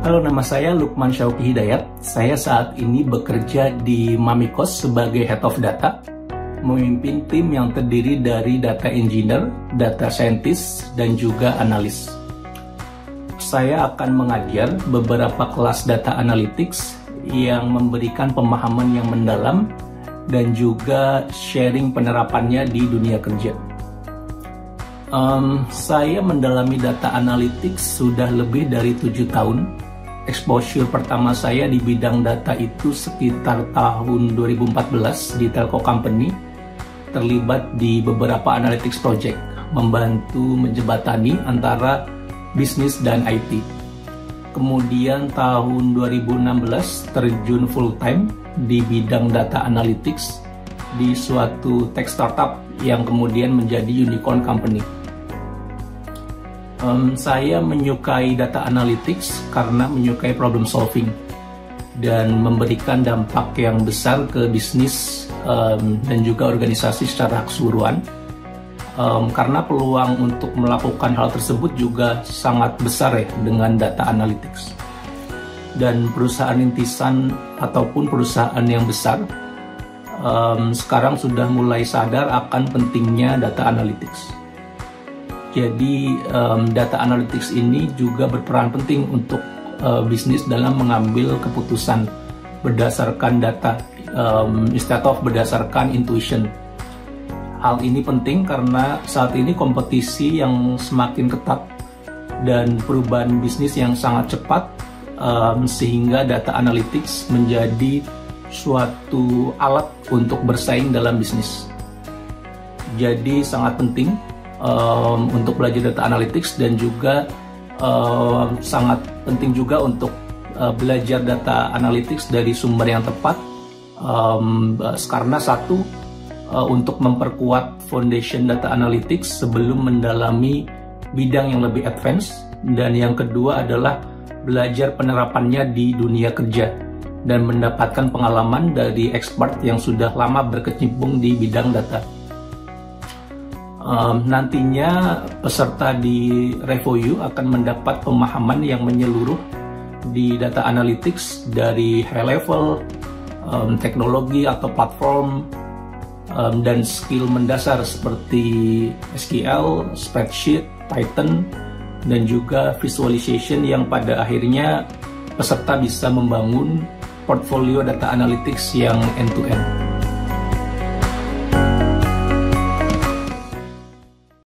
Nama saya Lukman Syauki Hidayat. Saya saat ini bekerja di Mamikos sebagai Head of Data, memimpin tim yang terdiri dari data engineer, data scientist, dan juga analis. Saya akan mengajar beberapa kelas data analytics yang memberikan pemahaman yang mendalam dan juga sharing penerapannya di dunia kerja. Um, saya mendalami data analytics sudah lebih dari tujuh tahun exposure pertama saya di bidang data itu sekitar tahun 2014 di Telco Company terlibat di beberapa analytics project membantu menjebatani antara bisnis dan IT. Kemudian tahun 2016 terjun full time di bidang data analytics di suatu tech startup yang kemudian menjadi unicorn company um, saya menyukai data analytics karena menyukai problem solving dan memberikan dampak yang besar ke bisnis um, dan juga organisasi secara keseluruhan. Um, karena peluang untuk melakukan hal tersebut juga sangat besar ya dengan data analytics. Dan perusahaan intisan ataupun perusahaan yang besar um, sekarang sudah mulai sadar akan pentingnya data analytics jadi um, data analytics ini juga berperan penting untuk uh, bisnis dalam mengambil keputusan berdasarkan data um, instead of berdasarkan intuition. Hal ini penting karena saat ini kompetisi yang semakin ketat dan perubahan bisnis yang sangat cepat um, sehingga data analytics menjadi suatu alat untuk bersaing dalam bisnis. Jadi sangat penting um, untuk belajar data analytics dan juga um, sangat penting juga untuk uh, belajar data analytics dari sumber yang tepat. Um, karena satu uh, untuk memperkuat foundation data analytics sebelum mendalami bidang yang lebih advance. Dan yang kedua adalah belajar penerapannya di dunia kerja dan mendapatkan pengalaman dari expert yang sudah lama berkecimpung di bidang data um, nantinya peserta di RevoU akan mendapat pemahaman yang menyeluruh di data analytics dari high level, um, teknologi atau platform, um, dan skill mendasar seperti SQL, spreadsheet, Python, dan juga visualization yang pada akhirnya peserta bisa membangun portfolio data analytics yang end-to-end. -end.